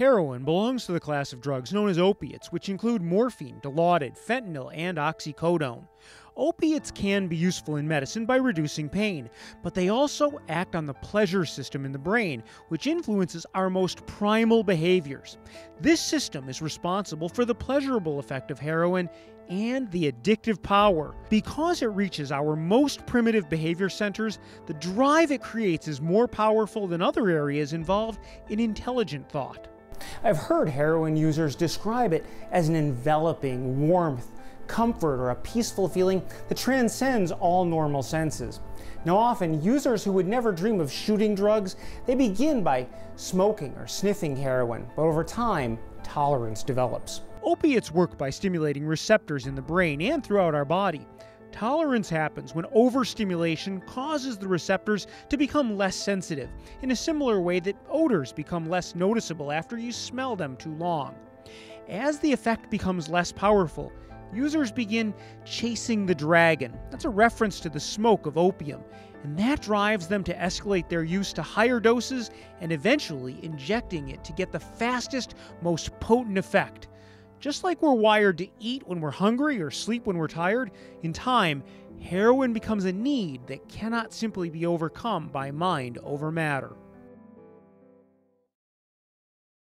Heroin belongs to the class of drugs known as opiates, which include morphine, dilaudid, fentanyl, and oxycodone. Opiates can be useful in medicine by reducing pain, but they also act on the pleasure system in the brain, which influences our most primal behaviors. This system is responsible for the pleasurable effect of heroin and the addictive power. Because it reaches our most primitive behavior centers, the drive it creates is more powerful than other areas involved in intelligent thought. I've heard heroin users describe it as an enveloping warmth comfort, or a peaceful feeling that transcends all normal senses. Now, often, users who would never dream of shooting drugs, they begin by smoking or sniffing heroin, but over time, tolerance develops. Opiates work by stimulating receptors in the brain and throughout our body. Tolerance happens when overstimulation causes the receptors to become less sensitive, in a similar way that odors become less noticeable after you smell them too long. As the effect becomes less powerful, users begin chasing the dragon. That's a reference to the smoke of opium, and that drives them to escalate their use to higher doses and eventually injecting it to get the fastest, most potent effect. Just like we're wired to eat when we're hungry or sleep when we're tired, in time, heroin becomes a need that cannot simply be overcome by mind over matter.